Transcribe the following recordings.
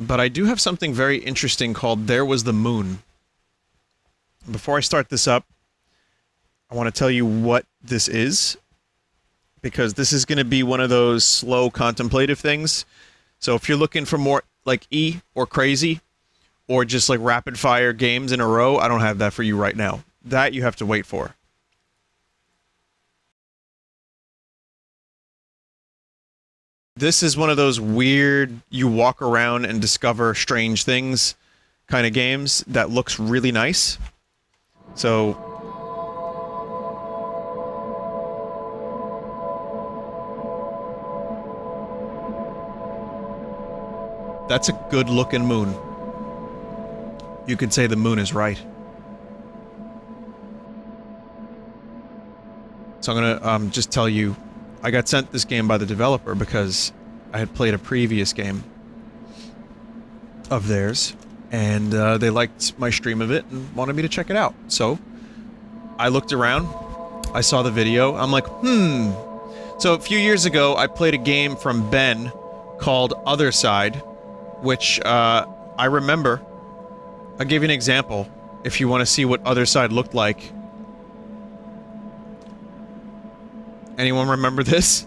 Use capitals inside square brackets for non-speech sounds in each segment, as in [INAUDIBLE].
but I do have something very interesting called There Was the Moon. Before I start this up, I want to tell you what this is because this is going to be one of those slow contemplative things. So if you're looking for more like E or crazy or just like rapid fire games in a row, I don't have that for you right now. That you have to wait for. This is one of those weird you walk around and discover strange things kind of games that looks really nice. So That's a good looking moon. You could say the moon is right. So I'm gonna um, just tell you, I got sent this game by the developer because I had played a previous game of theirs, and uh, they liked my stream of it and wanted me to check it out. So I looked around, I saw the video, I'm like, hmm. So a few years ago, I played a game from Ben called Other Side, which uh, I remember. I'll give you an example if you want to see what Other Side looked like. Anyone remember this?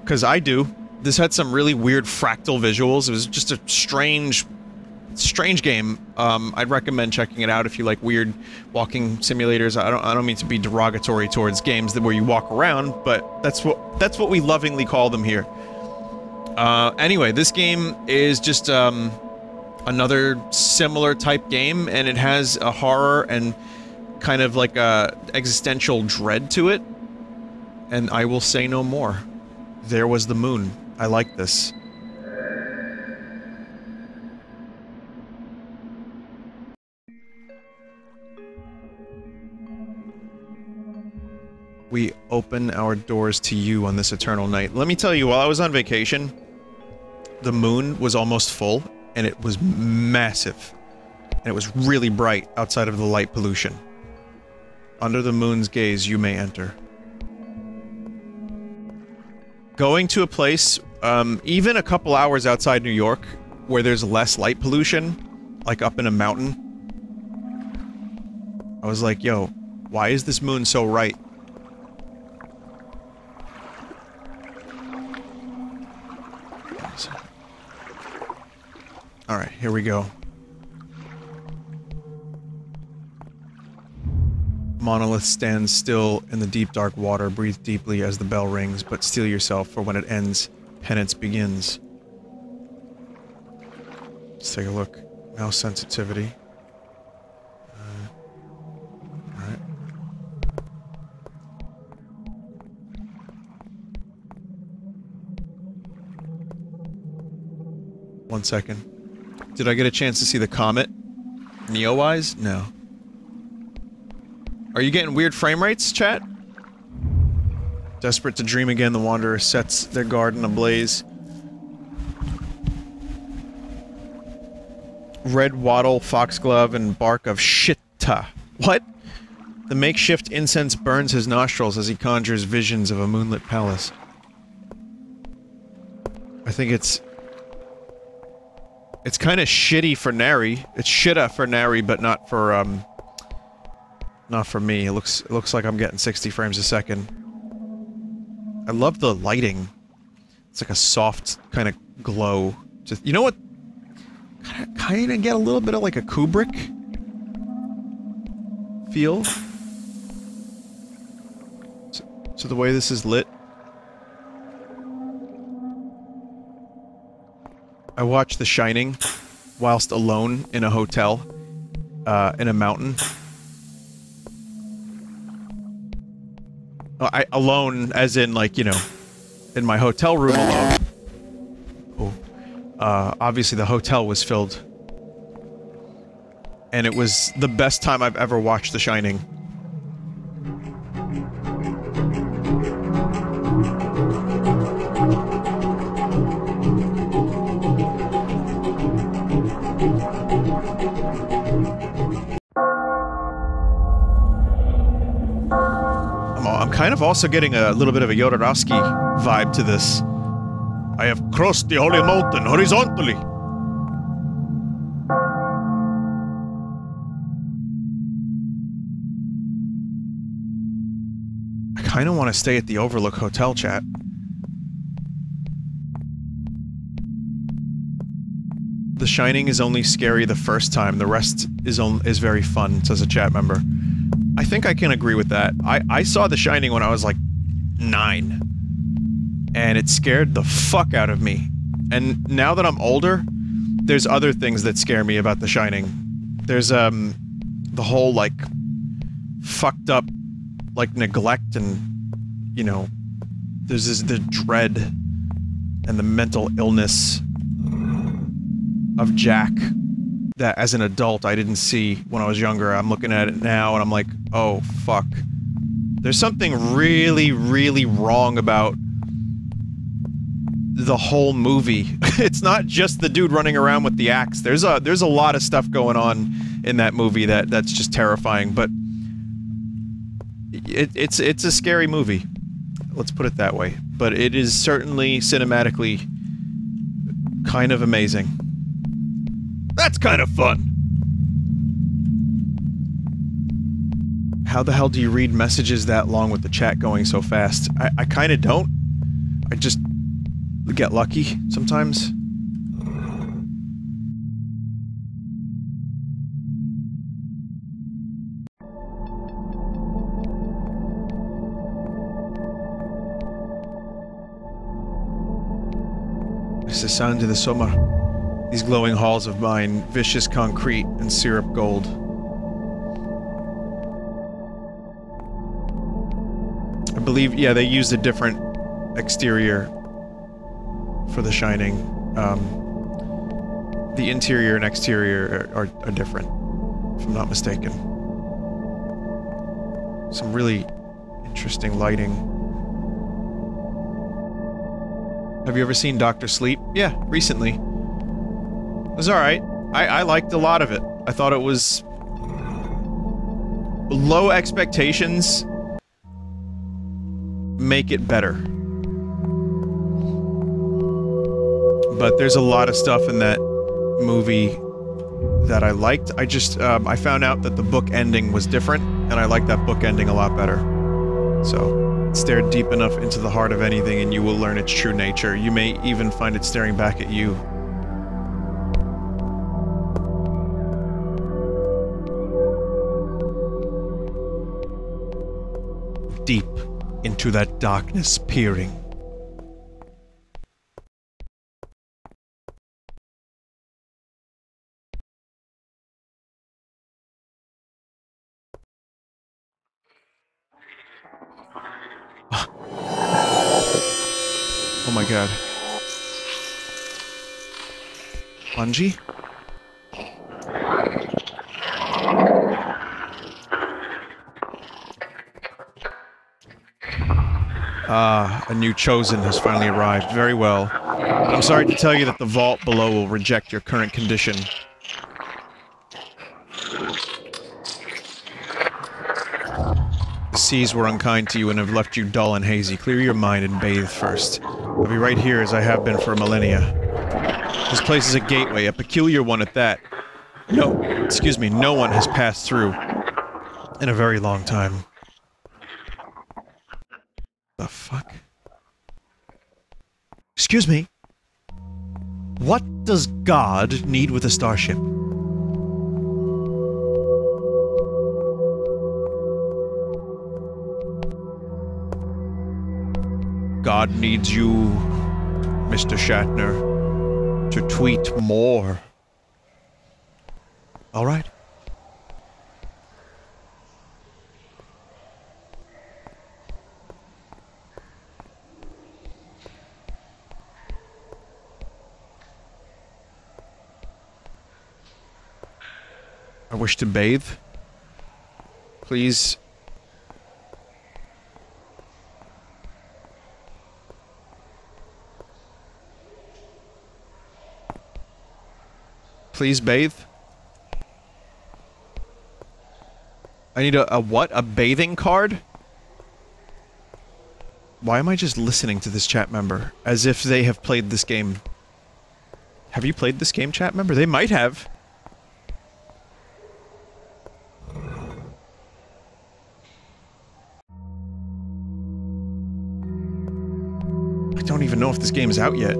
Because I do. This had some really weird fractal visuals. It was just a strange, strange game. Um, I'd recommend checking it out if you like weird walking simulators. I don't, I don't mean to be derogatory towards games that where you walk around, but that's what that's what we lovingly call them here. Uh, anyway, this game is just um, another similar type game, and it has a horror and kind of like a existential dread to it. And I will say no more. There was the moon. I like this. We open our doors to you on this eternal night. Let me tell you, while I was on vacation, the moon was almost full, and it was massive. And it was really bright outside of the light pollution. Under the moon's gaze, you may enter. Going to a place, um, even a couple hours outside New York, where there's less light pollution, like up in a mountain, I was like, yo, why is this moon so right? Alright, here we go. Monolith stands still in the deep dark water. Breathe deeply as the bell rings, but steel yourself for when it ends, penance begins. Let's take a look. Mouse sensitivity. Uh, Alright. One second. Did I get a chance to see the comet? Neowise? No. Are you getting weird frame rates, chat? Desperate to dream again, the Wanderer sets their garden ablaze. Red wattle, foxglove, and bark of shitta. What? The makeshift incense burns his nostrils as he conjures visions of a moonlit palace. I think it's... It's kind of shitty for Nari. It's shitta for Nari, but not for, um... Not for me. It looks it looks like I'm getting 60 frames a second. I love the lighting. It's like a soft kind of glow. Just you know what? Kind of get a little bit of like a Kubrick feel. So, so the way this is lit. I watched The Shining whilst alone in a hotel uh, in a mountain. I alone, as in like you know, in my hotel room alone. Oh, uh, obviously the hotel was filled, and it was the best time I've ever watched The Shining. kind of also getting a little bit of a Jodorowsky vibe to this. I have crossed the holy mountain horizontally. I kind of want to stay at the Overlook Hotel, chat. The Shining is only scary the first time. The rest is on is very fun, says a chat member. I think I can agree with that. I, I saw The Shining when I was like nine. And it scared the fuck out of me. And now that I'm older, there's other things that scare me about The Shining. There's, um, the whole, like, fucked up, like, neglect and, you know, there's this, the dread and the mental illness of Jack that as an adult I didn't see when I was younger. I'm looking at it now and I'm like, oh, fuck. There's something really, really wrong about the whole movie. [LAUGHS] it's not just the dude running around with the axe. There's a there's a lot of stuff going on in that movie that that's just terrifying, but it, it's it's a scary movie. Let's put it that way. But it is certainly cinematically kind of amazing. That's kind of fun. How the hell do you read messages that long with the chat going so fast? I, I kind of don't. I just get lucky sometimes. It's the sound of the summer. These glowing halls of mine, vicious concrete and syrup gold. I believe, yeah, they used a different exterior for The Shining. Um, the interior and exterior are, are, are different, if I'm not mistaken. Some really interesting lighting. Have you ever seen Doctor Sleep? Yeah, recently. It was alright. I, I liked a lot of it. I thought it was... Low expectations make it better. But there's a lot of stuff in that movie that I liked. I just, um, I found out that the book ending was different, and I like that book ending a lot better. So, stare deep enough into the heart of anything and you will learn its true nature. You may even find it staring back at you deep into that darkness peering. oh my god. Bungie? Ah, a new chosen has finally arrived. Very well. I'm sorry to tell you that the vault below will reject your current condition. The seas were unkind to you and have left you dull and hazy. Clear your mind and bathe first. I'll be right here as I have been for millennia. This place is a gateway, a peculiar one at that. No, excuse me, no one has passed through in a very long time. The fuck? Excuse me. What does God need with a starship? God needs you, Mr. Shatner, to tweet more. Alright. I wish to bathe. Please. Please bathe. I need a, a what? A bathing card? Why am I just listening to this chat member? As if they have played this game. Have you played this game, chat member? They might have. If this game is out yet.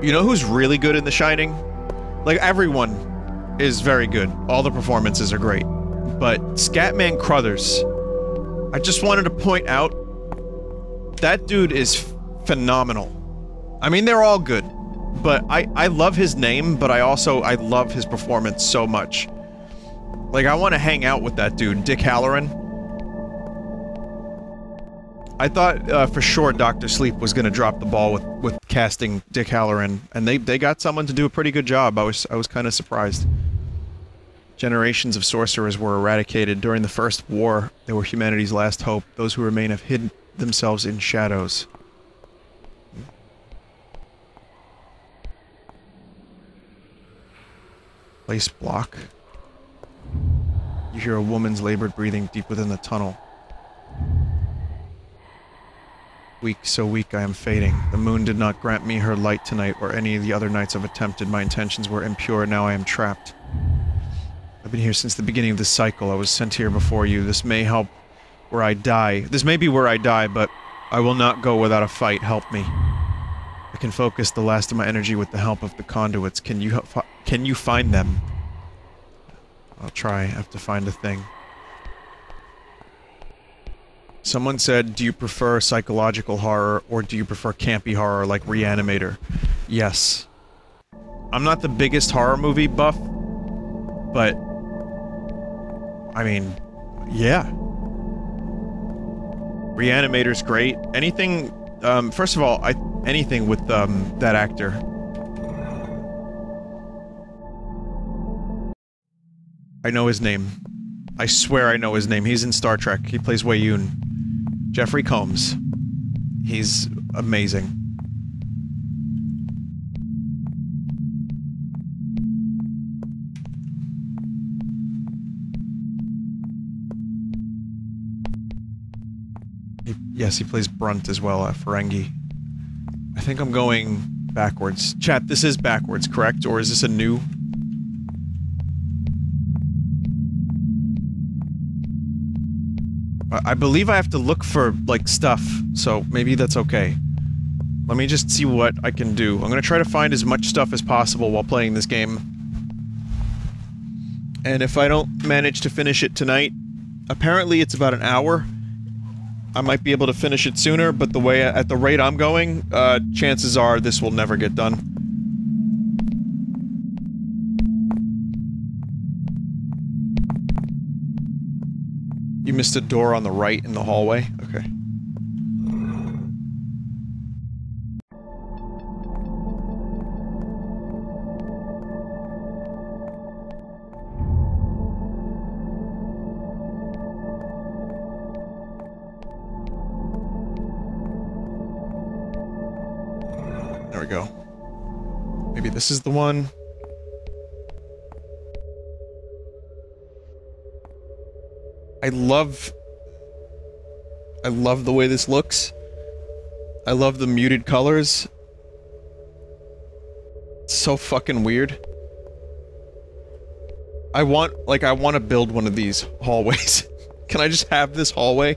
You know who's really good in The Shining? Like, everyone is very good. All the performances are great. But Scatman Crothers, I just wanted to point out, that dude is phenomenal. I mean, they're all good. But I, I love his name, but I also, I love his performance so much. Like, I want to hang out with that dude, Dick Hallorann. I thought uh, for sure Doctor Sleep was going to drop the ball with with casting Dick Hallorann, and they they got someone to do a pretty good job. I was I was kind of surprised. Generations of sorcerers were eradicated during the First War. They were humanity's last hope. Those who remain have hidden themselves in shadows. Place block. You hear a woman's labored breathing deep within the tunnel. Weak, so weak I am fading. The moon did not grant me her light tonight, or any of the other nights I've attempted. My intentions were impure, now I am trapped. I've been here since the beginning of this cycle. I was sent here before you. This may help where I die. This may be where I die, but I will not go without a fight. Help me. I can focus the last of my energy with the help of the conduits. Can you can you find them? I'll try. I have to find a thing. Someone said, do you prefer psychological horror or do you prefer campy horror like Reanimator? Yes. I'm not the biggest horror movie buff, but... I mean, yeah. Reanimator's great. Anything, um, first of all, I, anything with, um, that actor. I know his name. I swear I know his name. He's in Star Trek. He plays Weyoun. Jeffrey Combs. He's amazing. He, yes, he plays Brunt as well at Ferengi. I think I'm going backwards. Chat, this is backwards, correct? Or is this a new I believe I have to look for, like, stuff, so maybe that's okay. Let me just see what I can do. I'm gonna try to find as much stuff as possible while playing this game. And if I don't manage to finish it tonight, apparently it's about an hour. I might be able to finish it sooner, but the way- at the rate I'm going, uh, chances are this will never get done. You missed a door on the right in the hallway? Okay. This is the one. I love... I love the way this looks. I love the muted colors. It's so fucking weird. I want, like, I want to build one of these hallways. [LAUGHS] Can I just have this hallway?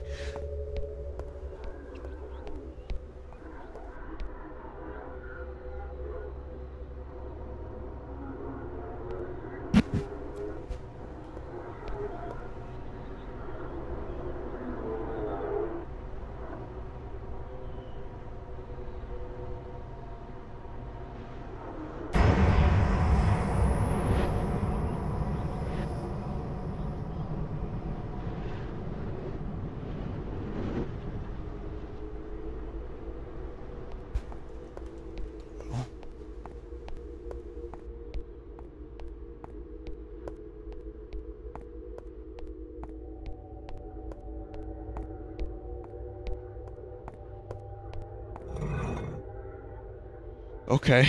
Okay.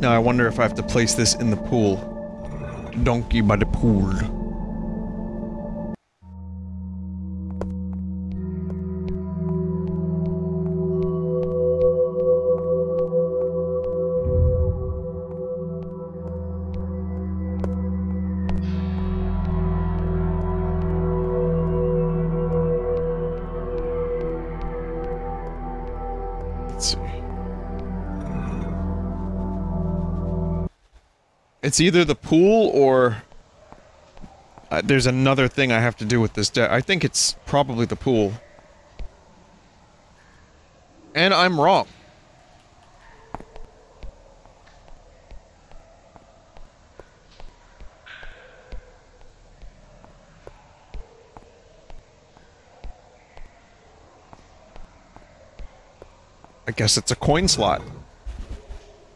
Now I wonder if I have to place this in the pool. Donkey by the pool. It's either the pool or... Uh, there's another thing I have to do with this deck. I think it's probably the pool. And I'm wrong. I guess it's a coin slot.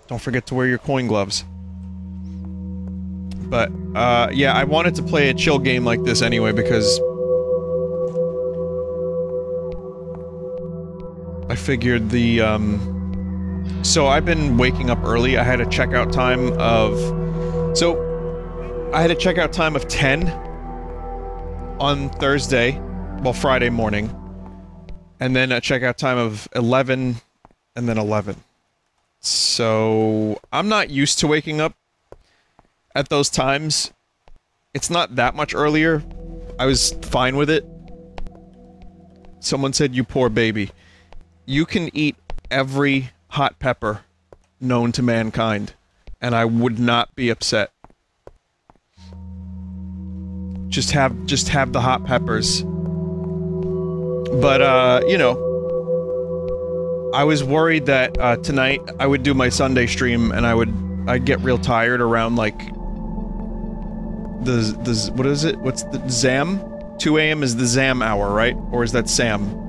Don't forget to wear your coin gloves. But, uh, yeah, I wanted to play a chill game like this anyway because... I figured the, um... So I've been waking up early. I had a checkout time of... So, I had a checkout time of 10 on Thursday, well, Friday morning. And then a checkout time of 11 and then 11. So, I'm not used to waking up at those times. It's not that much earlier. I was fine with it. Someone said, you poor baby. You can eat every hot pepper known to mankind, and I would not be upset. Just have, just have the hot peppers. But, uh, you know, I was worried that uh, tonight I would do my Sunday stream and I would I'd get real tired around like the the what is it? What's the Zam? 2 a.m. is the Zam hour, right? Or is that Sam?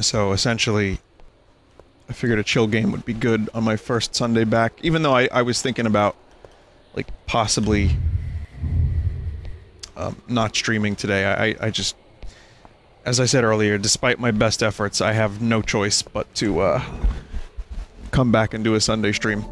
So essentially, I figured a chill game would be good on my first Sunday back, even though I, I was thinking about, like, possibly um, not streaming today. I, I just, as I said earlier, despite my best efforts, I have no choice but to uh, come back and do a Sunday stream.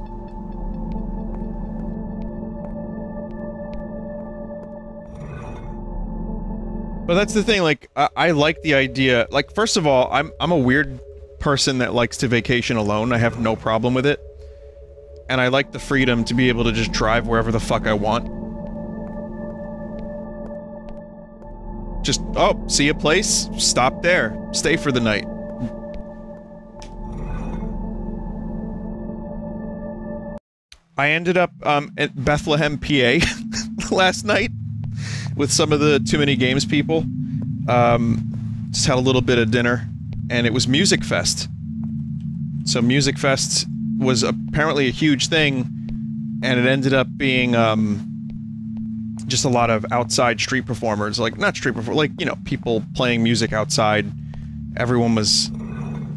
But that's the thing, like, I, I like the idea, like, first of all, I'm, I'm a weird person that likes to vacation alone. I have no problem with it. And I like the freedom to be able to just drive wherever the fuck I want. Just, oh, see a place? Stop there. Stay for the night. I ended up, um, at Bethlehem, PA [LAUGHS] last night with some of the Too Many Games people. Um, just had a little bit of dinner, and it was Music Fest. So Music Fest was apparently a huge thing, and it ended up being, um, just a lot of outside street performers, like, not street performers, like, you know, people playing music outside. Everyone was,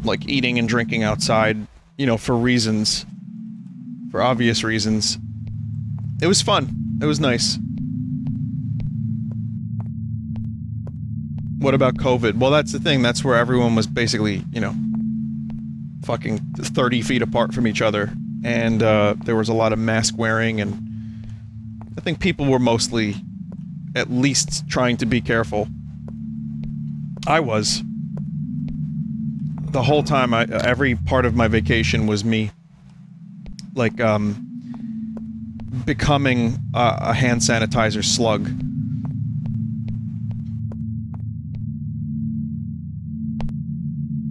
like, eating and drinking outside, you know, for reasons. For obvious reasons. It was fun. It was nice. What about COVID? Well, that's the thing. That's where everyone was basically, you know, fucking 30 feet apart from each other. And, uh, there was a lot of mask wearing and I think people were mostly at least trying to be careful. I was. The whole time, I, every part of my vacation was me. Like, um, becoming a, a hand sanitizer slug.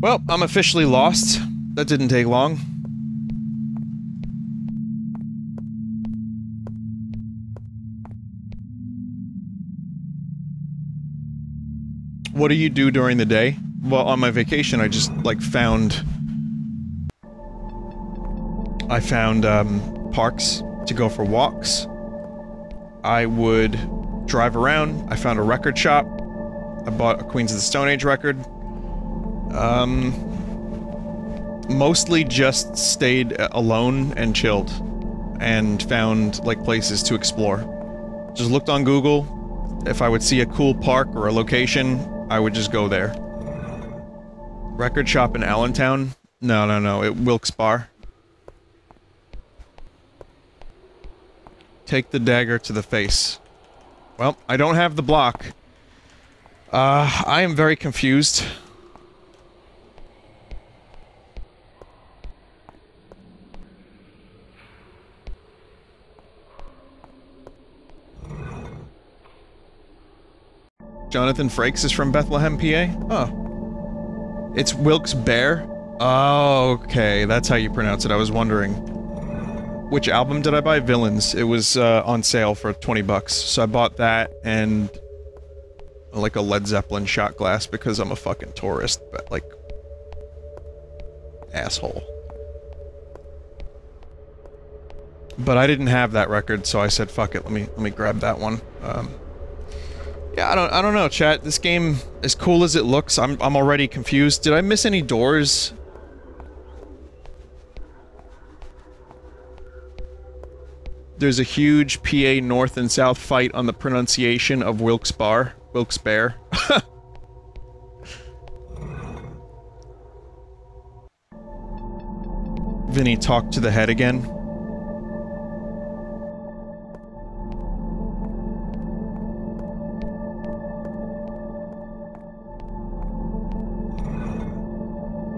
Well, I'm officially lost. That didn't take long. What do you do during the day? Well, on my vacation, I just, like, found... I found, um, parks to go for walks. I would drive around. I found a record shop. I bought a Queens of the Stone Age record. Um... Mostly just stayed alone and chilled. And found, like, places to explore. Just looked on Google. If I would see a cool park or a location, I would just go there. Record shop in Allentown? No, no, no. It Wilkes Bar. Take the dagger to the face. Well, I don't have the block. Uh, I am very confused. Jonathan Frakes is from Bethlehem, PA? Oh. It's Wilkes-Barre? Oh, okay. That's how you pronounce it. I was wondering. Which album did I buy? Villains. It was uh, on sale for 20 bucks. So I bought that and like a Led Zeppelin shot glass because I'm a fucking tourist, but like asshole. But I didn't have that record, so I said, "Fuck it, let me let me grab that one." Um, yeah, I don't I don't know, chat. This game, as cool as it looks, I'm I'm already confused. Did I miss any doors? There's a huge PA North and South fight on the pronunciation of Wilkes Bar. Wilkes-Barre. [LAUGHS] Vinny talked to the head again.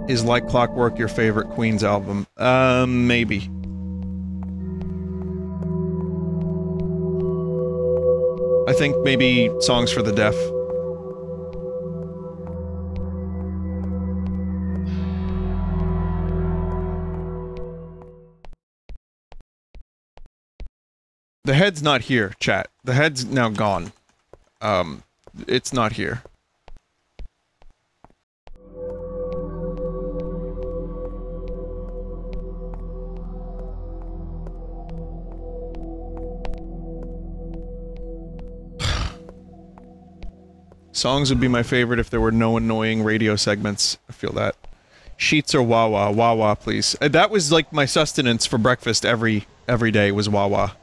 Is Like Clockwork your favorite Queen's album? Um, maybe. I think maybe Songs for the Deaf. The head's not here, chat. The head's now gone. Um, it's not here. Songs would be my favorite if there were no annoying radio segments. I feel that. Sheetz or Wawa? Wawa, please. Uh, That was like my sustenance for breakfast every every day was Wawa.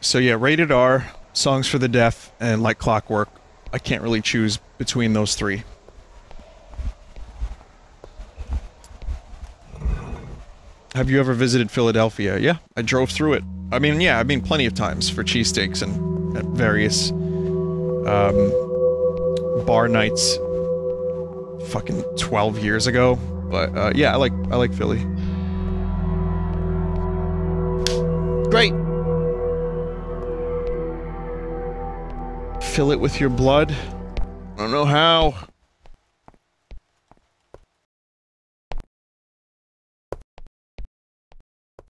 So yeah, rated R, Songs for the Deaf, and Like Clockwork. I can't really choose between those three. Have you ever visited Philadelphia? Yeah, I drove through it. I mean, yeah, I mean plenty of times for cheesesteaks and various um, bar nights fucking 12 years ago. But uh, yeah, I like I like Philly. Great. Fill it with your blood. I don't know how.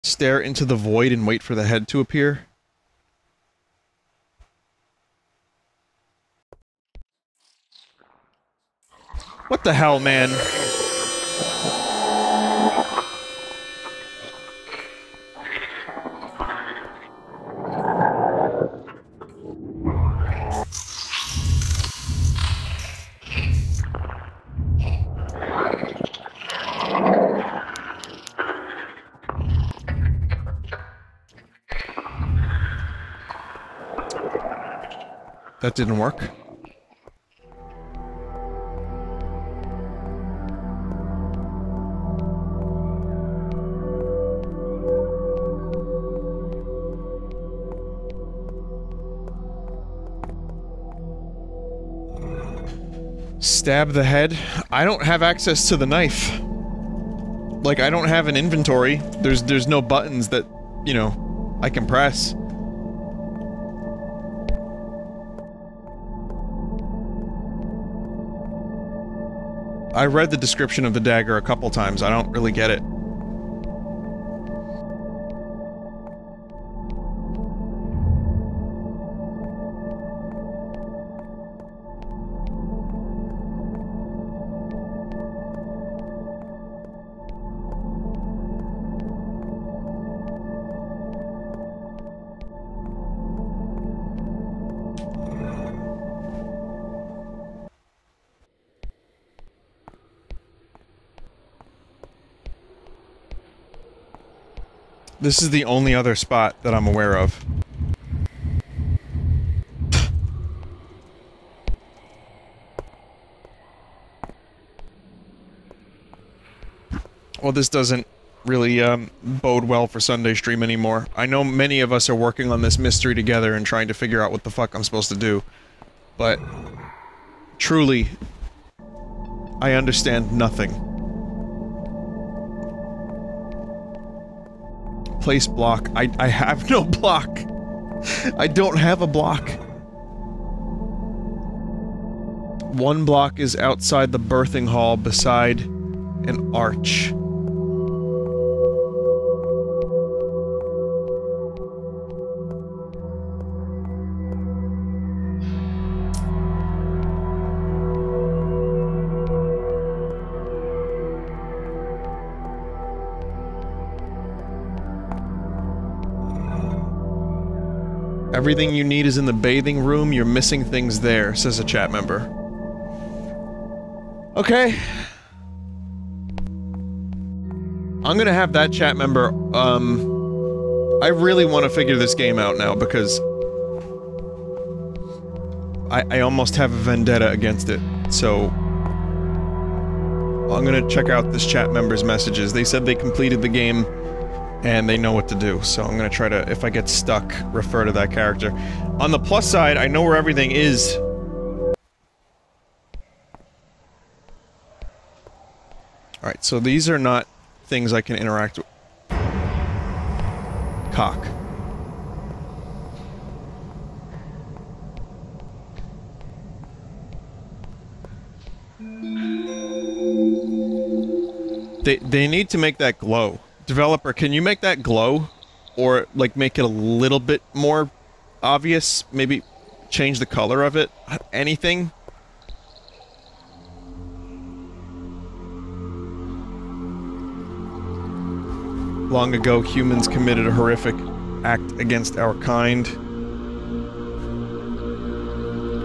Stare into the void and wait for the head to appear. What the hell, man? That didn't work. Stab the head. I don't have access to the knife. Like I don't have an inventory. There's there's no buttons that, you know, I can press. I read the description of the dagger a couple times. I don't really get it. This is the only other spot that I'm aware of. Well, this doesn't really um, bode well for Sunday stream anymore. I know many of us are working on this mystery together and trying to figure out what the fuck I'm supposed to do. But Truly, I understand nothing. Place block. I, I have no block. I don't have a block. One block is outside the birthing hall beside an arch. Everything you need is in the bathing room, you're missing things there, says a chat member. Okay. I'm gonna have that chat member, um... I really want to figure this game out now, because... I, I almost have a vendetta against it, so... I'm gonna check out this chat member's messages. They said they completed the game and they know what to do. So I'm gonna try to, if I get stuck, refer to that character. On the plus side, I know where everything is. Alright, so these are not things I can interact with. Cock. They, they need to make that glow. Developer, can you make that glow? Or, like, make it a little bit more obvious? Maybe change the color of it? Uh, anything? Long ago, humans committed a horrific act against our kind.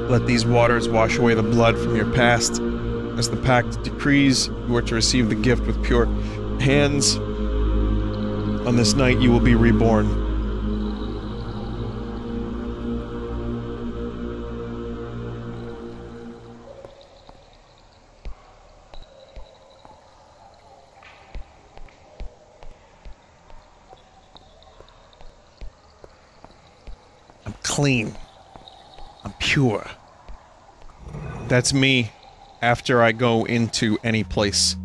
Let these waters wash away the blood from your past. As the pact decrees, you are to receive the gift with pure hands. On this night you will be reborn. I'm clean. I'm pure. That's me after I go into any place.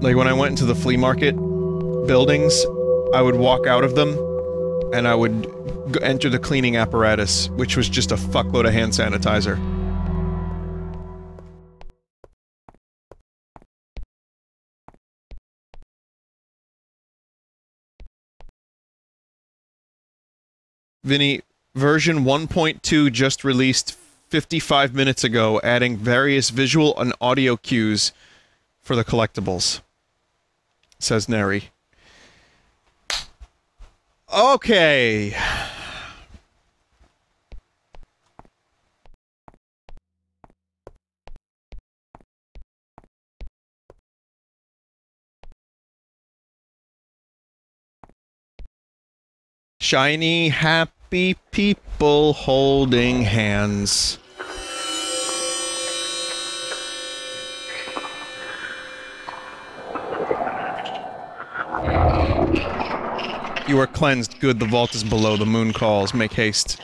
Like when I went into the flea market buildings, I would walk out of them and I would enter the cleaning apparatus, which was just a fuckload of hand sanitizer. Vinny, version 1.2 just released 55 minutes ago, adding various visual and audio cues for the collectibles says Neri. Okay. Shiny, happy people holding hands. You are cleansed. Good, the vault is below. The moon calls. Make haste.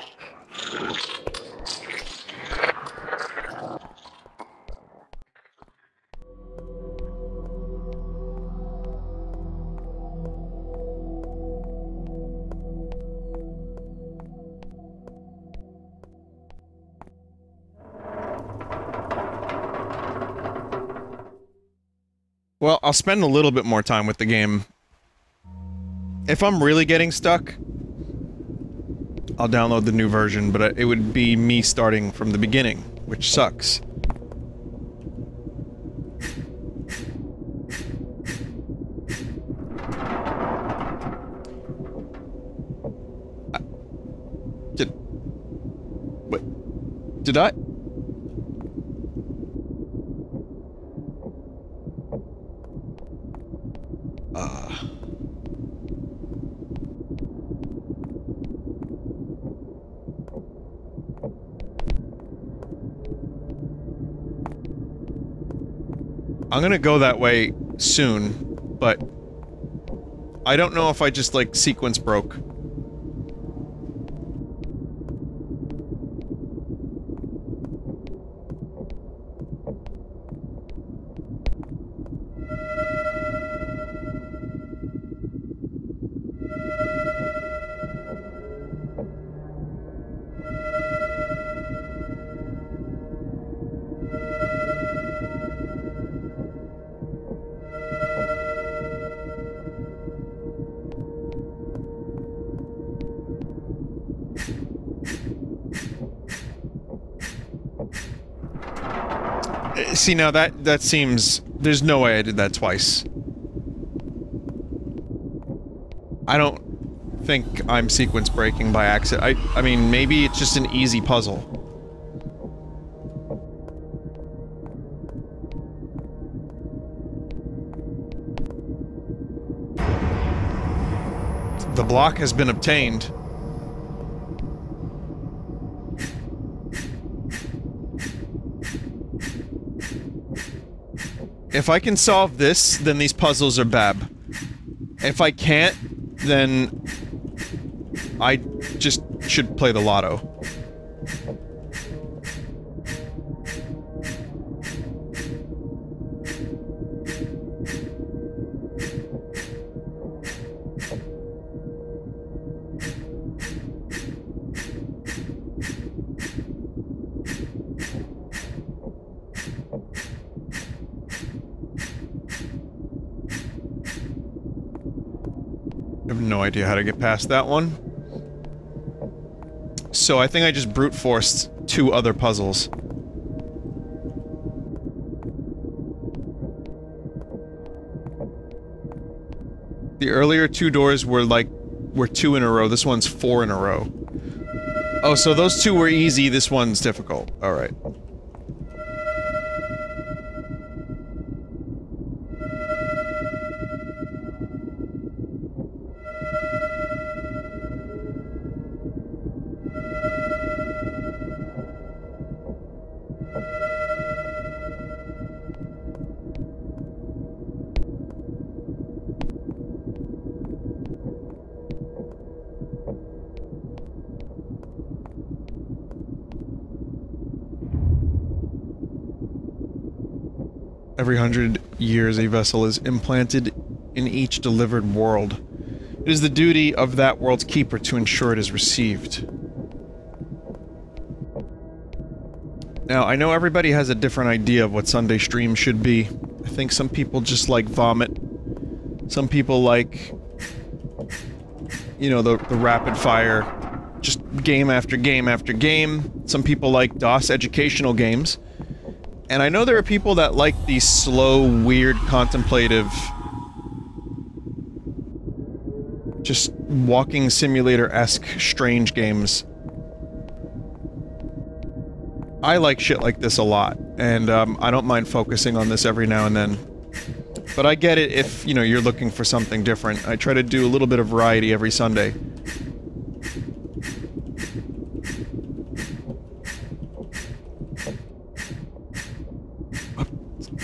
Well, I'll spend a little bit more time with the game if I'm really getting stuck, I'll download the new version, but uh, it would be me starting from the beginning, which sucks. Did... Wait. Did I? I'm gonna go that way soon, but I don't know if I just, like, sequence broke. Uh, see, now that, that seems... There's no way I did that twice. I don't think I'm sequence breaking by accident. I, I mean, maybe it's just an easy puzzle. The block has been obtained. If I can solve this, then these puzzles are bab. If I can't, then I just should play the lotto. Idea how to get past that one. So I think I just brute forced two other puzzles. The earlier two doors were like, were two in a row. This one's four in a row. Oh, so those two were easy, this one's difficult. Alright. Every hundred years a vessel is implanted in each delivered world. It is the duty of that world's keeper to ensure it is received. Now, I know everybody has a different idea of what Sunday stream should be. I think some people just like vomit. Some people like... You know, the, the rapid fire, just game after game after game. Some people like DOS educational games. And I know there are people that like these slow, weird, contemplative... Just walking simulator-esque strange games. I like shit like this a lot, and um, I don't mind focusing on this every now and then. But I get it if, you know, you're looking for something different. I try to do a little bit of variety every Sunday.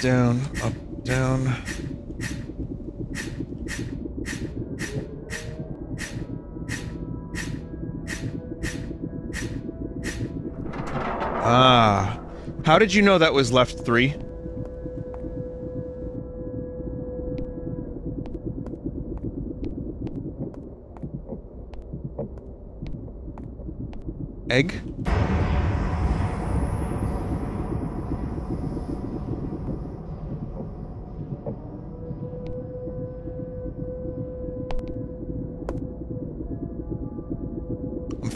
Down, up, down. Ah. How did you know that was left three? Egg?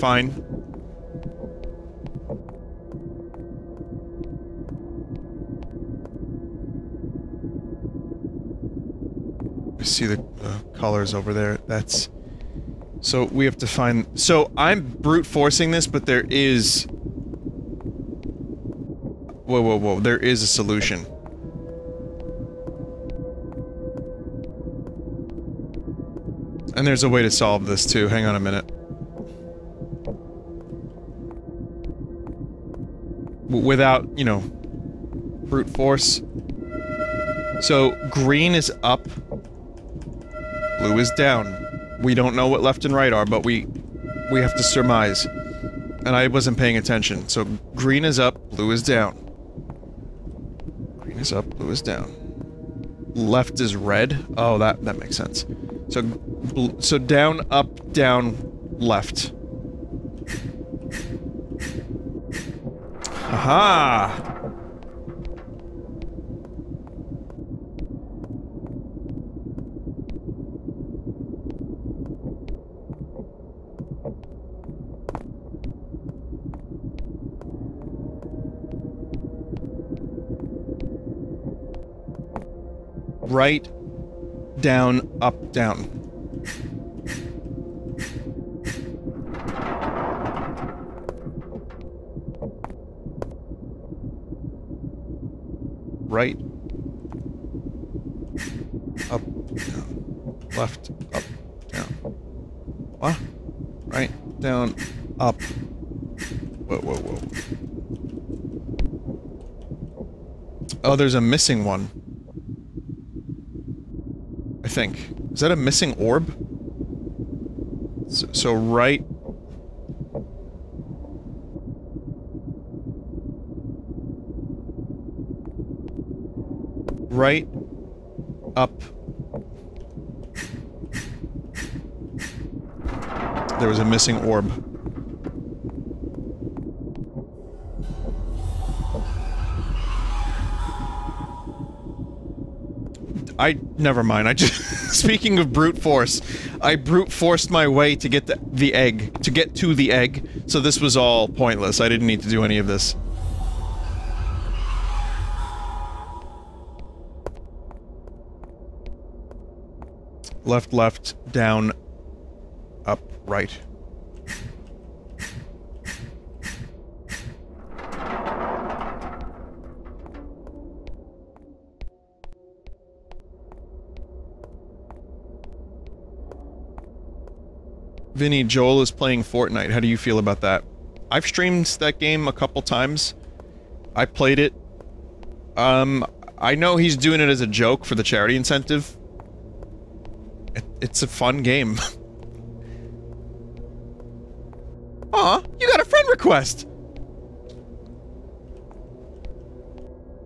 Fine. I see the uh, colors over there. That's... So we have to find... So I'm brute forcing this, but there is... Whoa, whoa, whoa. There is a solution. And there's a way to solve this too. Hang on a minute. Without, you know, brute force. So, green is up, blue is down. We don't know what left and right are, but we we have to surmise. And I wasn't paying attention. So, green is up, blue is down. Green is up, blue is down. Left is red. Oh, that that makes sense. So, so down, up, down, left. Aha! right, down, up, down. Up. Whoa, whoa, whoa. Oh, there's a missing one. I think. Is that a missing orb? So, so right... Right, up. There was a missing orb. I never mind. I just [LAUGHS] speaking of brute force, I brute forced my way to get the, the egg, to get to the egg. So this was all pointless. I didn't need to do any of this. Left, left, down, up, right. Vinny, Joel is playing Fortnite. How do you feel about that? I've streamed that game a couple times. I played it. Um, I know he's doing it as a joke for the charity incentive. It, it's a fun game. [LAUGHS] Aw, you got a friend request!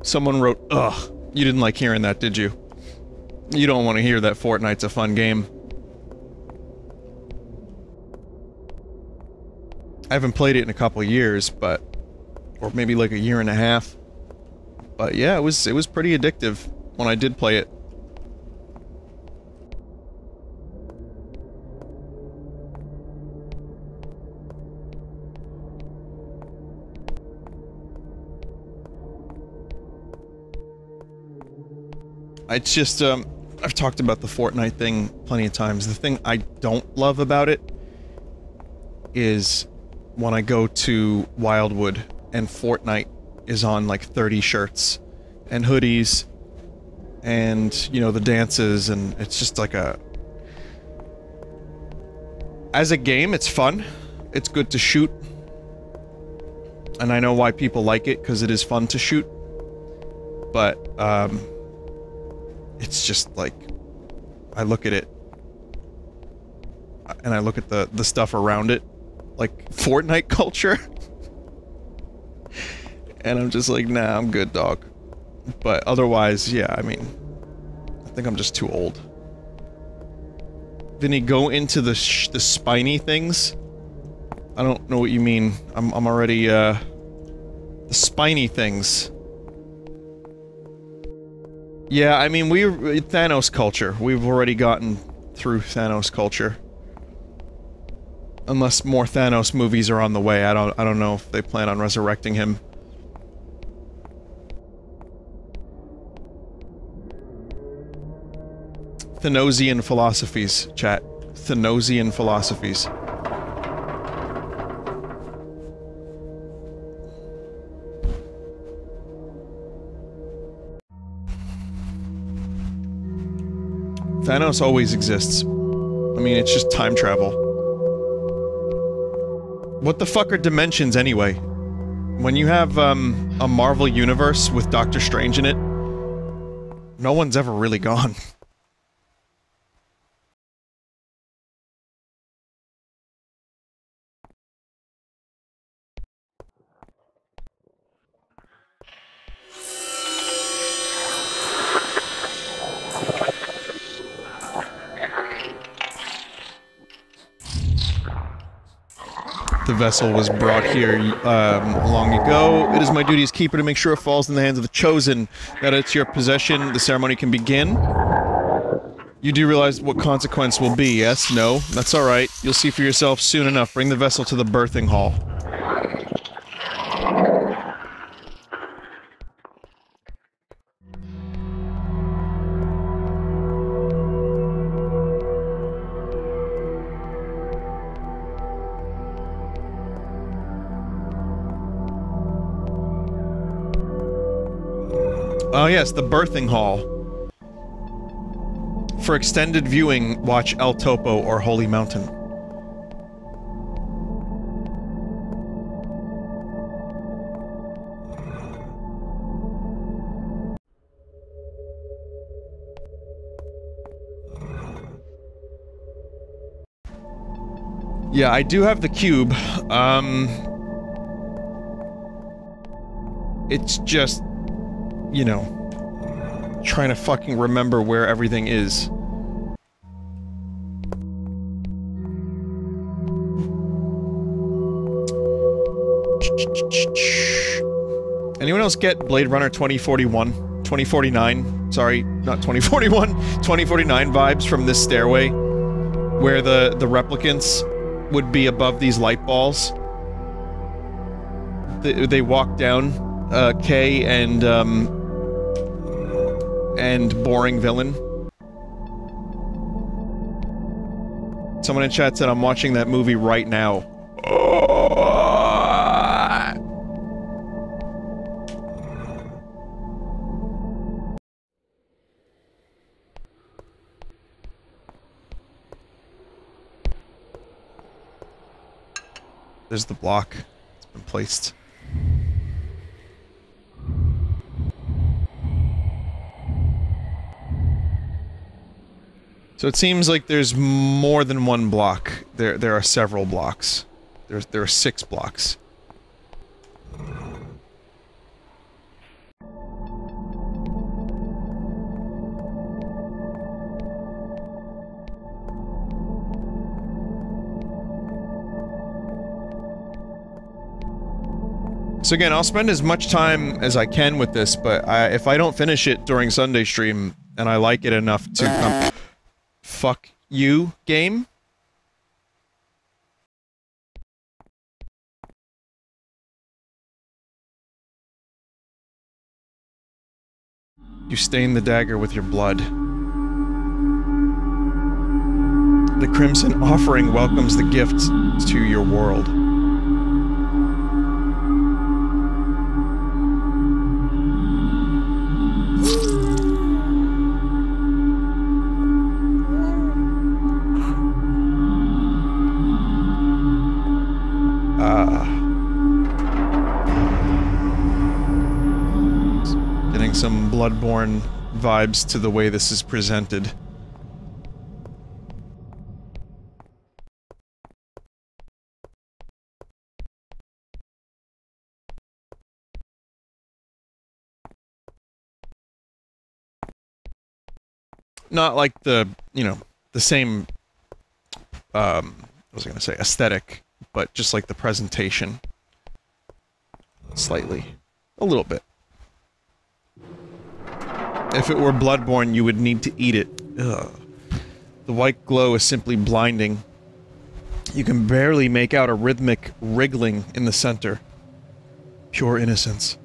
Someone wrote, ugh. You didn't like hearing that, did you? You don't want to hear that Fortnite's a fun game. I haven't played it in a couple years, but... Or maybe like a year and a half. But yeah, it was, it was pretty addictive when I did play it. It's just, um, I've talked about the Fortnite thing plenty of times. The thing I don't love about it is when I go to Wildwood and Fortnite is on like 30 shirts and hoodies and, you know, the dances and it's just like a... As a game, it's fun. It's good to shoot. And I know why people like it, because it is fun to shoot. But, um... It's just like... I look at it... And I look at the, the stuff around it like Fortnite culture. and I'm just like, nah, I'm good, dog. But otherwise, yeah, I mean, I think I'm just too old. Vinny, go into the the spiny things. I don't know what you mean. I'm I'm already uh the spiny things. Yeah, I mean we Thanos culture. We've already gotten through Thanos culture. Unless more Thanos movies are on the way. I don't I don't know if they plan on resurrecting him. Thanosian philosophies, chat. Thanosian philosophies. Thanos always exists. I mean, it's just time travel. What the fuck are dimensions anyway? When you have, um, a Marvel universe with Doctor Strange in it, no one's ever really gone. [LAUGHS] The vessel was brought here um, long ago. It is my duty as keeper to make sure it falls in the hands of the chosen. That it's your possession, the ceremony can begin. You do realize what consequence will be, yes? No? That's alright. You'll see for yourself soon enough. Bring the vessel to the birthing hall. Yes, the birthing hall. For extended viewing, watch El Topo or Holy Mountain. Yeah, I do have the cube. Um... It's just... You know... Trying to fucking remember where everything is. Anyone else get Blade Runner 2041? 2049? Sorry, not 2041. [LAUGHS] 2049 vibes from this stairway? Where the, the replicants would be above these light balls. They, they walk down, uh, Kay and, um, and boring villain. Someone in chat said I'm watching that movie right now. There's the block. It's been placed. So it seems like there's more than one block. There there are several blocks. There's there are six blocks. So again, I'll spend as much time as I can with this, but I, if I don't finish it during Sunday stream, and I like it enough to come... Fuck you, game? You stain the dagger with your blood. The Crimson Offering welcomes the gifts to your world. Bloodborne vibes to the way this is presented. Not like the, you know, the same, um, what was I gonna say, aesthetic but just like the presentation. Slightly. A little bit. If it were Bloodborne, you would need to eat it. Ugh. The white glow is simply blinding. You can barely make out a rhythmic wriggling in the center. Pure innocence.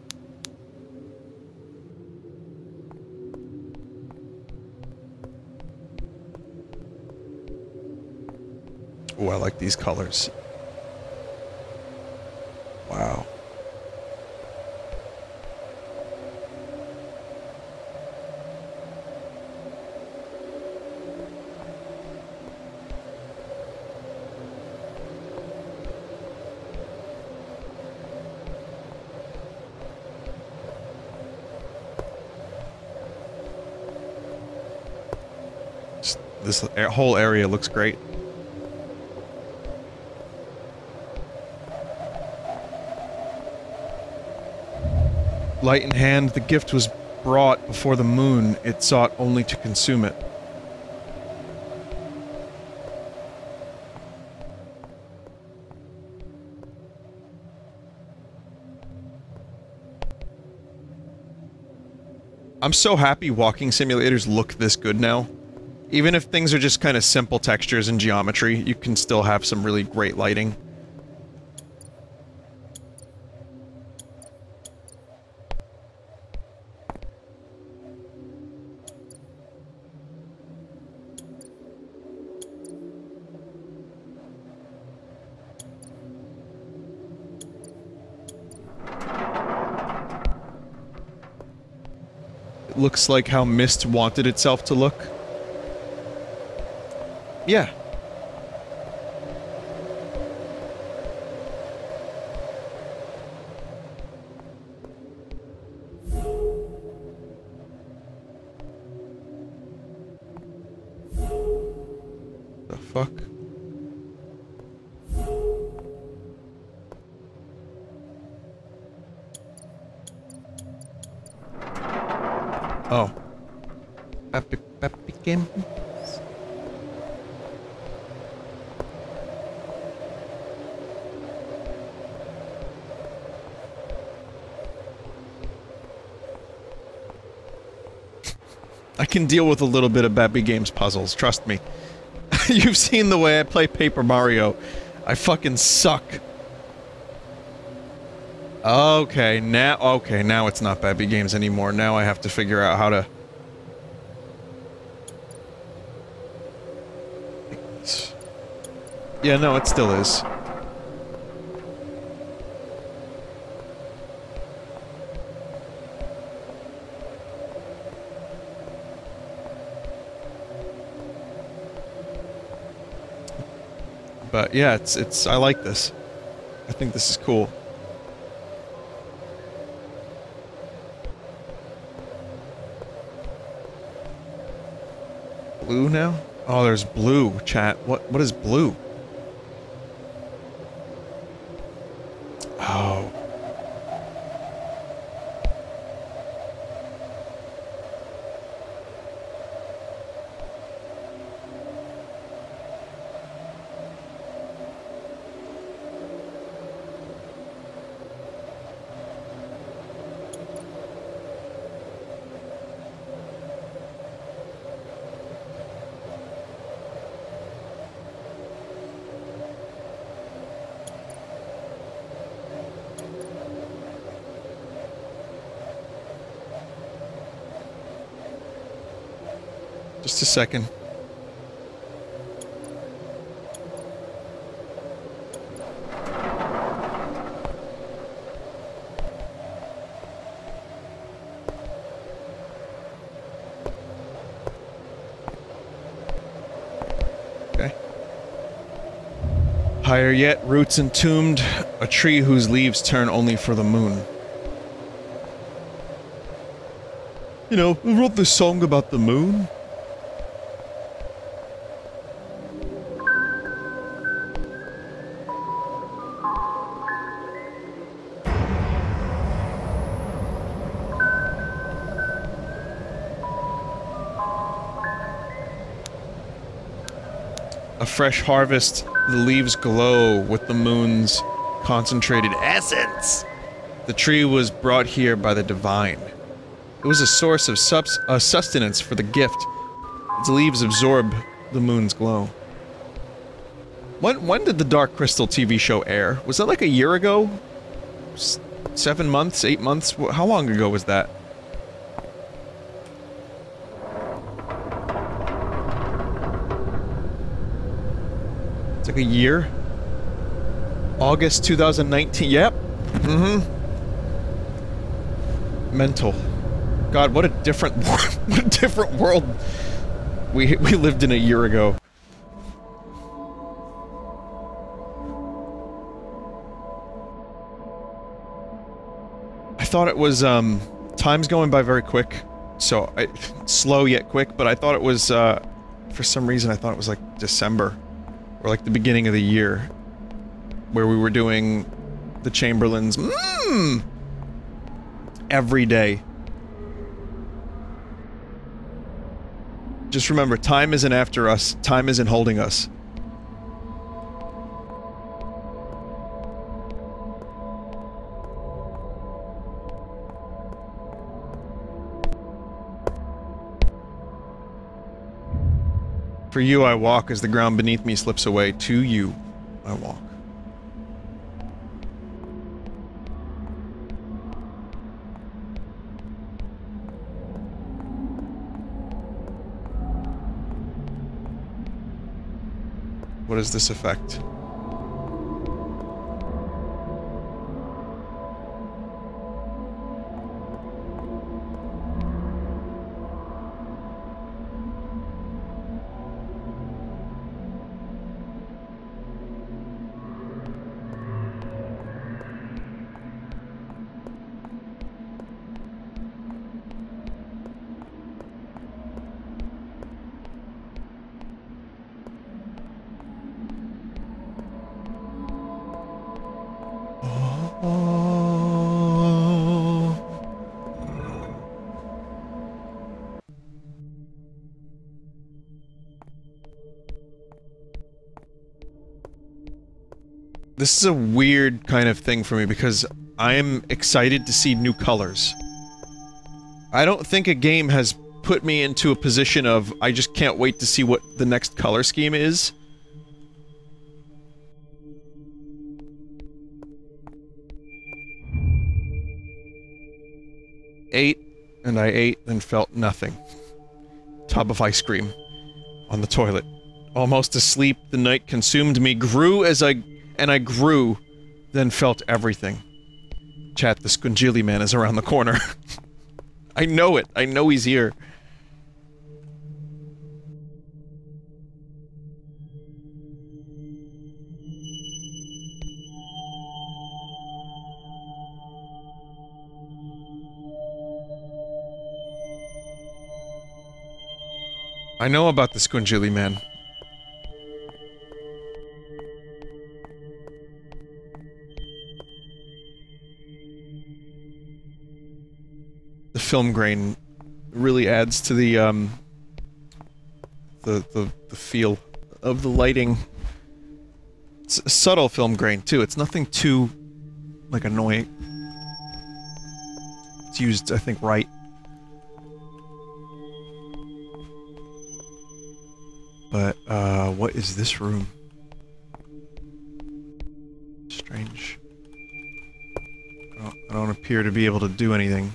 Oh, I like these colors. Wow. This whole area looks great. Light in hand, the gift was brought before the moon. It sought only to consume it. I'm so happy walking simulators look this good now. Even if things are just kind of simple textures and geometry, you can still have some really great lighting. looks like how Myst wanted itself to look. Yeah. Can deal with a little bit of Bappy Games puzzles, trust me. [LAUGHS] You've seen the way I play Paper Mario. I fucking suck. Okay, now okay, now it's not Bappy Games anymore. Now I have to figure out how to Yeah, no, it still is. But yeah, it's it's I like this. I think this is cool. Blue now? Oh, there's blue, chat. What what is blue? Second. Okay. Higher yet, roots entombed, a tree whose leaves turn only for the moon. You know, who wrote this song about the moon? Fresh harvest, the leaves glow with the moon's concentrated essence. The tree was brought here by the divine. It was a source of subs sustenance for the gift. Its leaves absorb the moon's glow. When when did the Dark Crystal TV show air? Was that like a year ago? S seven months? Eight months? How long ago was that? Like a year. August 2019. Yep. Mm-hmm. Mental. God, what a different [LAUGHS] what a different world we we lived in a year ago. I thought it was um time's going by very quick. So I [LAUGHS] slow yet quick, but I thought it was uh for some reason I thought it was like December or like the beginning of the year where we were doing the Chamberlains mmm every day. Just remember, time isn't after us. Time isn't holding us. For you I walk as the ground beneath me slips away. To you I walk. What is this effect? This is a weird kind of thing for me because I am excited to see new colors. I don't think a game has put me into a position of I just can't wait to see what the next color scheme is. Ate, and I ate and felt nothing. Tub of ice cream. On the toilet. Almost asleep, the night consumed me, grew as I- and I grew, then felt everything. Chat, the Squingili man is around the corner. [LAUGHS] I know it. I know he's here. I know about the Squingili man. Film grain really adds to the, um... The, the, the feel of the lighting. It's a subtle film grain, too. It's nothing too, like, annoying. It's used, I think, right. But, uh, what is this room? Strange. I don't, I don't appear to be able to do anything.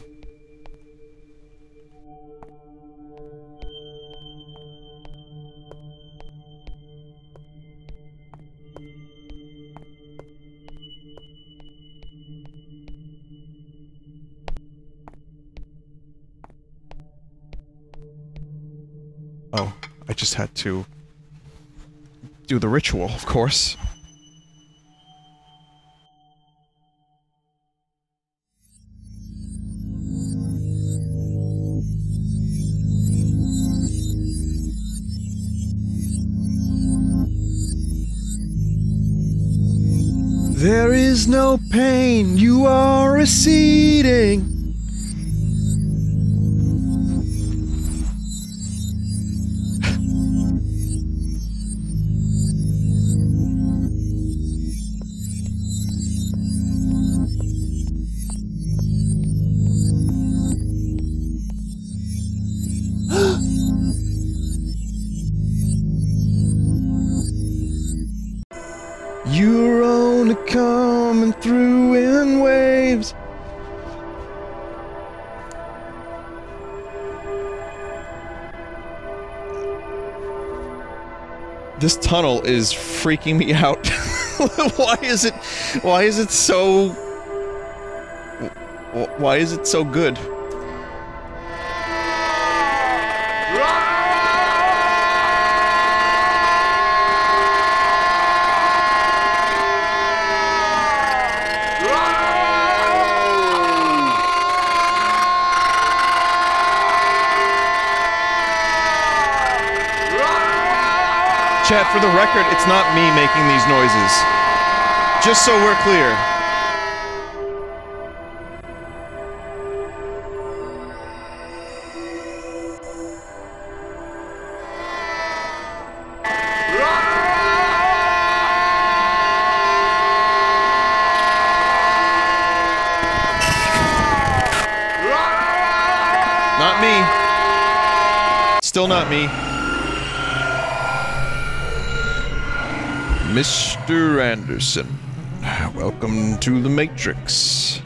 Just had to do the ritual, of course. There is no pain, you are receding. Tunnel is freaking me out. [LAUGHS] why is it why is it so why is it so good? Chat, for the record, it's not me making these noises. Just so we're clear. Mr. Anderson, welcome to the Matrix.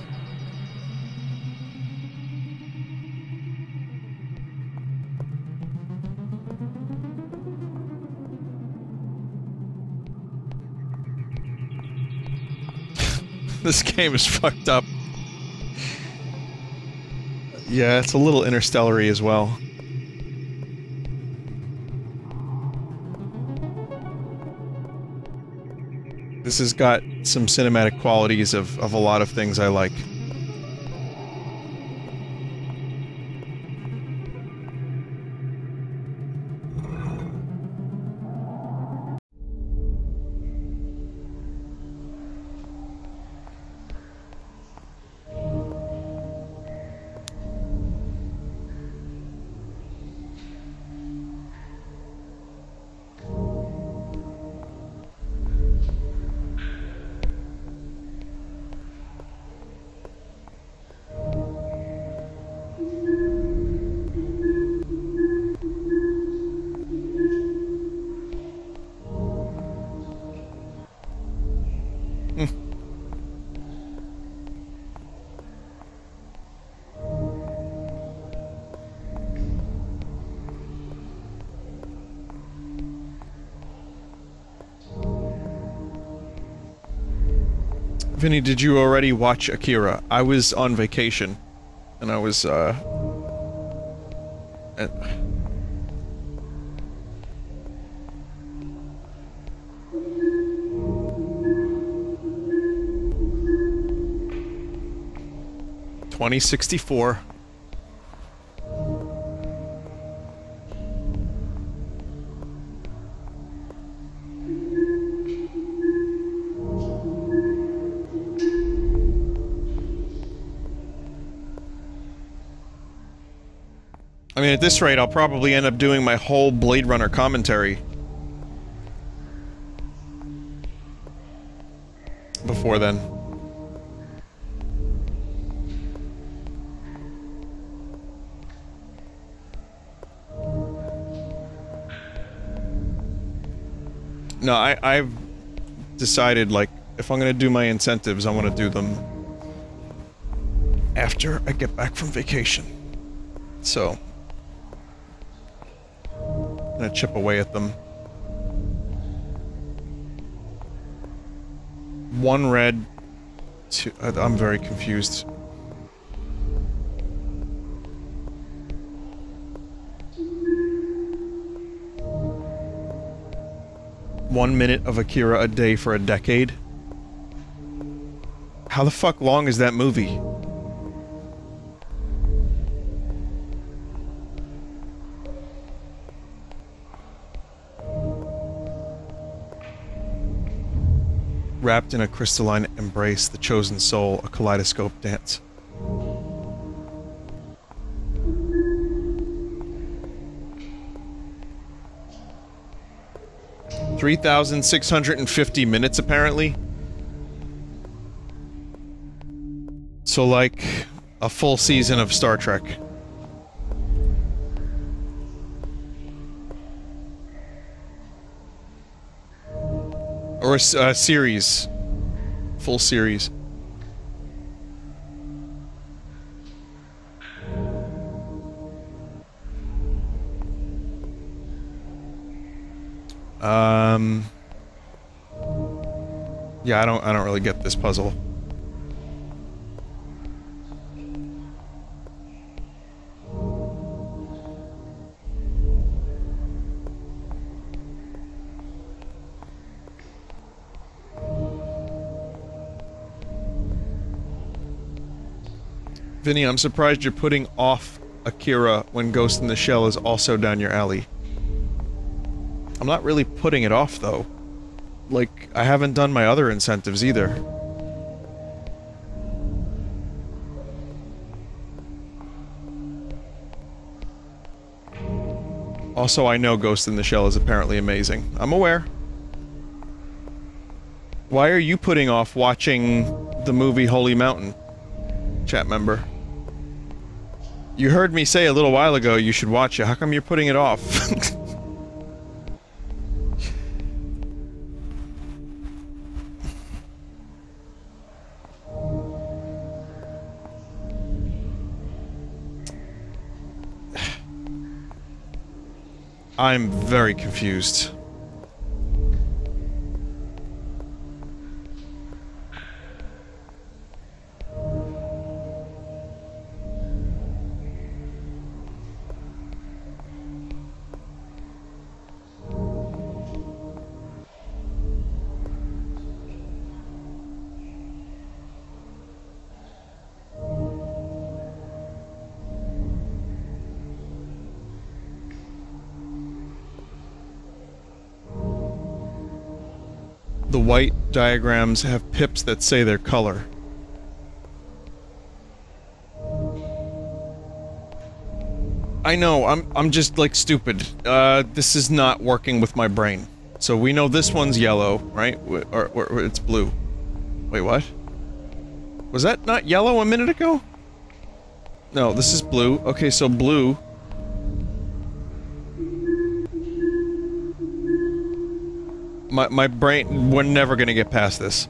[LAUGHS] this game is fucked up. Yeah, it's a little interstellar as well. This has got some cinematic qualities of, of a lot of things I like. Vinny, did you already watch Akira? I was on vacation, and I was, uh... Twenty sixty four. Mean, at this rate, I'll probably end up doing my whole Blade Runner commentary. Before then. No, I, I've decided, like, if I'm gonna do my incentives, I want to do them after I get back from vacation. So, gonna chip away at them. One red, two. Uh, I'm very confused. One minute of Akira a day for a decade? How the fuck long is that movie? Wrapped in a crystalline embrace, the chosen soul, a kaleidoscope dance. Three thousand six hundred and fifty minutes, apparently. So, like, a full season of Star Trek. Or a series. Full series. Um... Yeah, I don't I don't really get this puzzle. Vinny, I'm surprised you're putting off Akira when Ghost in the Shell is also down your alley. I'm not really putting it off, though. Like, I haven't done my other incentives either. Also, I know Ghost in the Shell is apparently amazing. I'm aware. Why are you putting off watching the movie Holy Mountain? Chat member. You heard me say a little while ago you should watch it. How come you're putting it off? [LAUGHS] I'm very confused. Diagrams have pips that say their color. I know, I'm I'm just like stupid. Uh, this is not working with my brain. So we know this one's yellow, right? Or, or, or it's blue. Wait, what? Was that not yellow a minute ago? No, this is blue. Okay, so blue My, my brain... We're never gonna get past this.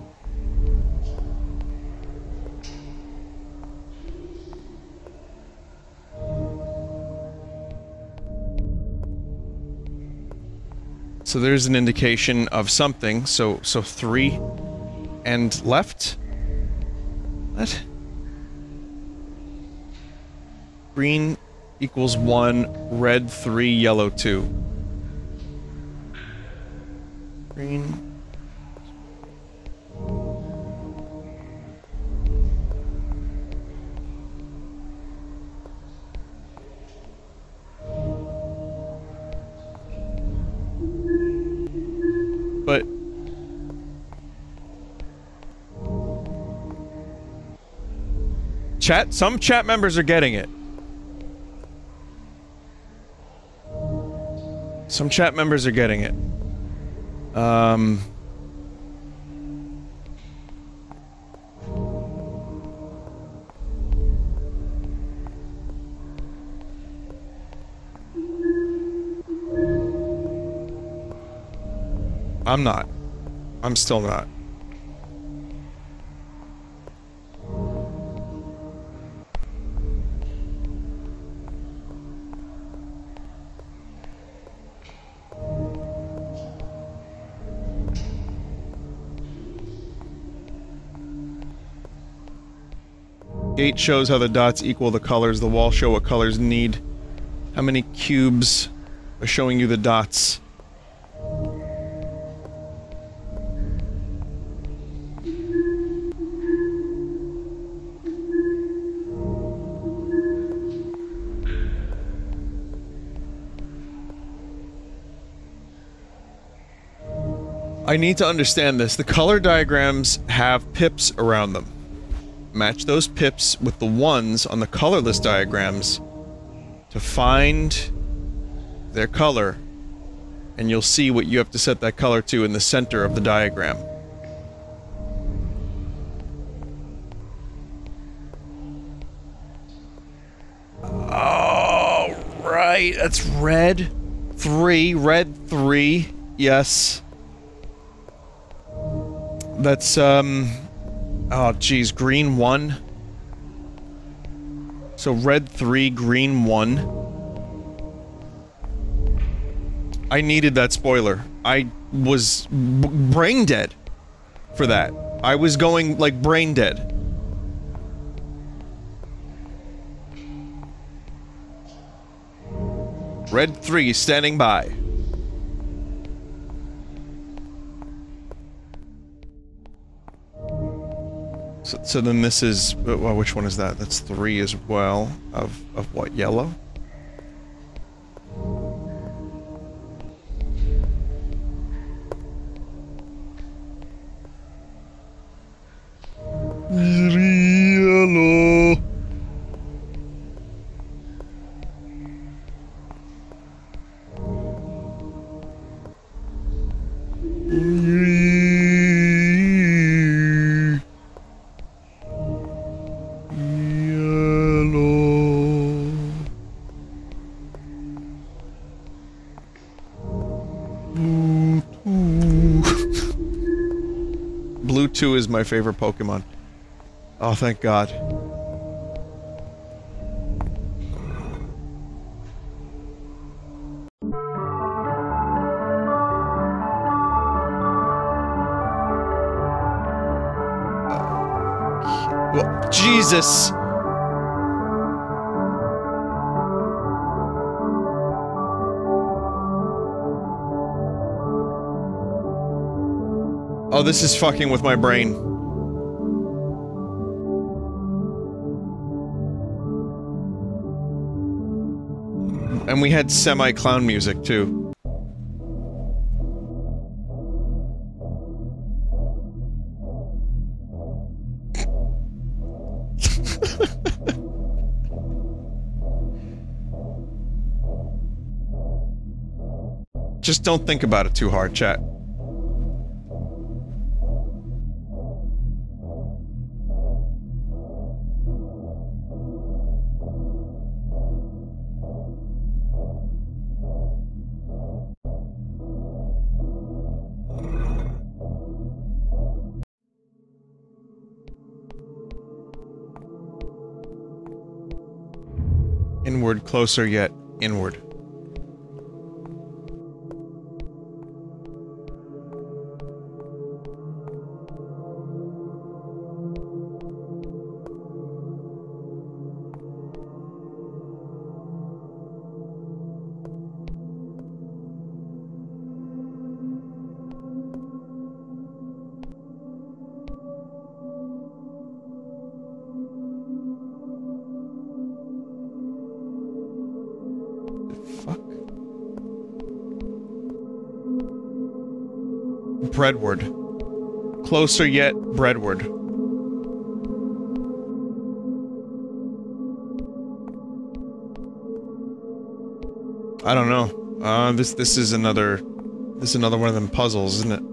So there's an indication of something. So, so three and left? What? Green equals one, red three, yellow two. Green. But chat some chat members are getting it. Some chat members are getting it. Um I'm not. I'm still not. Gate shows how the dots equal the colors. The wall show what colors need. How many cubes are showing you the dots? I need to understand this. The color diagrams have pips around them. Match those pips with the ones on the colorless diagrams to find their color, and you'll see what you have to set that color to in the center of the diagram. Oh, right, that's red. Three, red three, yes. That's, um... Oh, geez, green 1. So red 3, green 1. I needed that spoiler. I was brain dead for that. I was going, like, brain dead. Red 3 standing by. So, so then this is, uh, well, which one is that? That's three as well, of, of what? Yellow. My favorite Pokemon. Oh, thank God. Well, Jesus! Oh, this is fucking with my brain. We had semi-clown music, too. [LAUGHS] Just don't think about it too hard, chat. Inward, closer yet inward. Breadward. Closer yet, breadward. I don't know. Uh, this this is another this is another one of them puzzles, isn't it?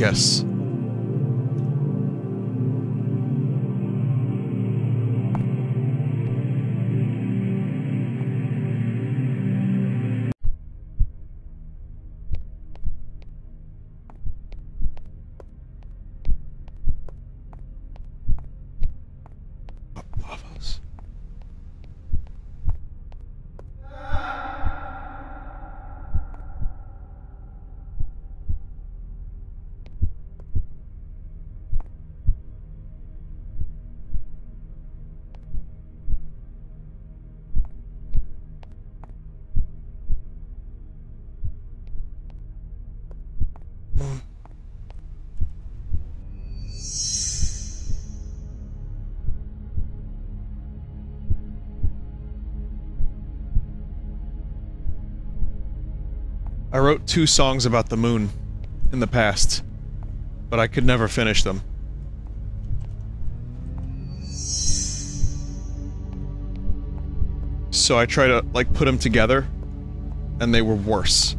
Yes. Wrote two songs about the moon in the past, but I could never finish them. So I tried to, like, put them together, and they were worse.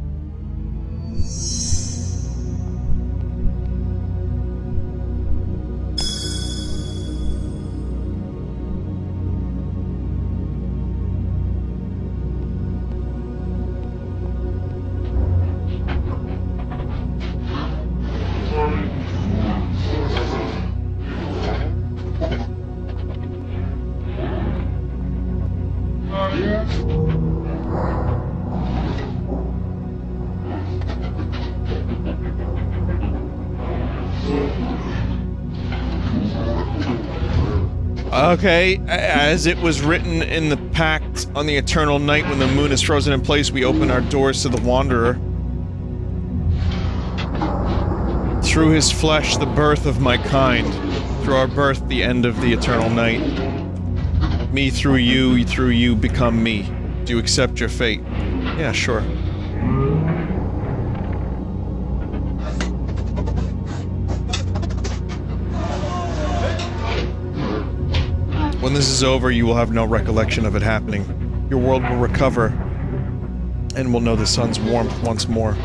Okay, as it was written in the pact on the eternal night when the moon is frozen in place, we open our doors to the Wanderer. Through his flesh, the birth of my kind. Through our birth, the end of the eternal night. Me through you, through you become me. Do you accept your fate? Yeah, sure. When this is over, you will have no recollection of it happening. Your world will recover, and will know the sun's warmth once more.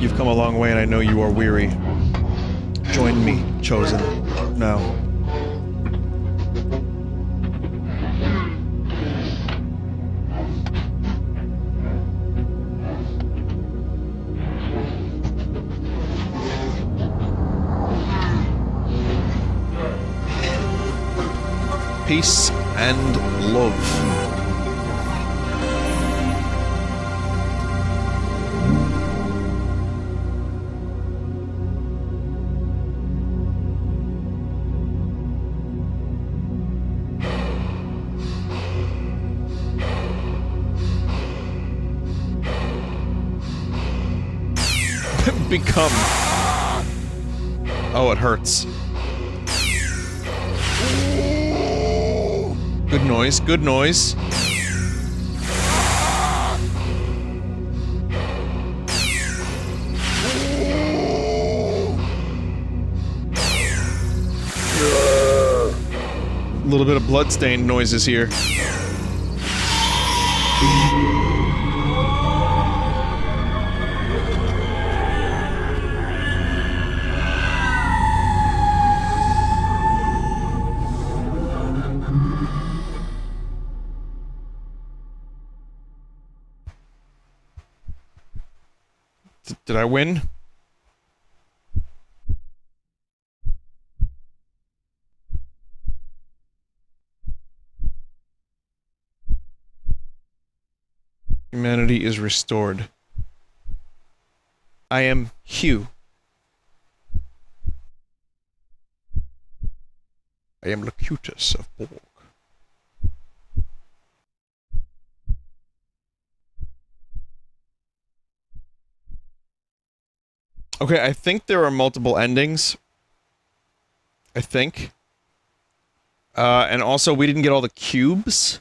You've come a long way, and I know you are weary. Join me, chosen, now. Peace and love. [LAUGHS] Become. Oh, it hurts. Good noise, good noise. A little bit of bloodstained noises here. I win? Humanity is restored. I am Hugh. I am Locutus of Borg. Okay, I think there are multiple endings. I think. Uh, and also, we didn't get all the cubes.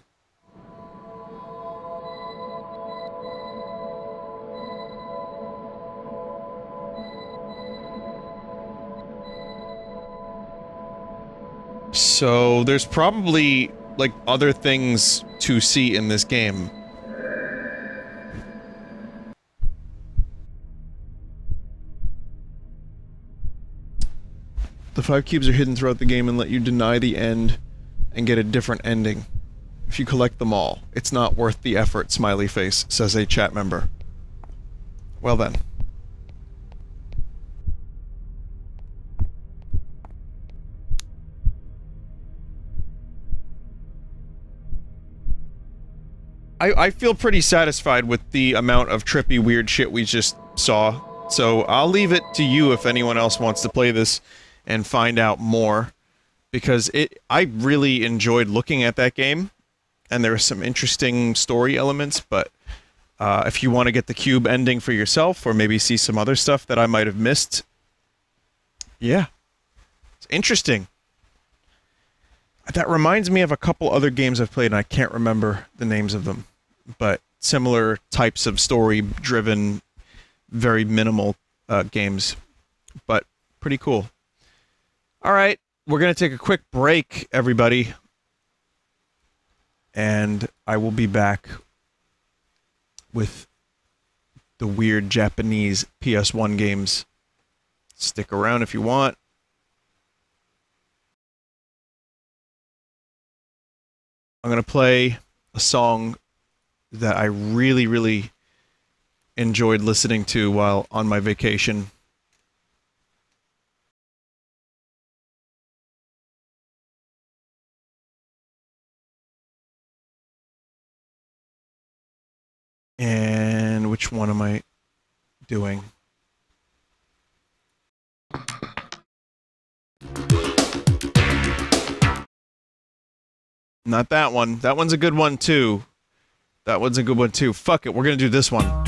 So, there's probably, like, other things to see in this game. Five cubes are hidden throughout the game and let you deny the end and get a different ending. If you collect them all, it's not worth the effort, smiley face, says a chat member. Well then. I, I feel pretty satisfied with the amount of trippy weird shit we just saw. So I'll leave it to you if anyone else wants to play this and find out more because it I really enjoyed looking at that game and there are some interesting story elements but uh, if you want to get the cube ending for yourself or maybe see some other stuff that I might have missed yeah. It's interesting. That reminds me of a couple other games I've played and I can't remember the names of them but similar types of story driven very minimal uh, games but pretty cool all right, we're going to take a quick break, everybody. And I will be back with the weird Japanese PS1 games. Stick around if you want. I'm going to play a song that I really, really enjoyed listening to while on my vacation And which one am I doing? Not that one. That one's a good one too. That one's a good one too. Fuck it, we're gonna do this one.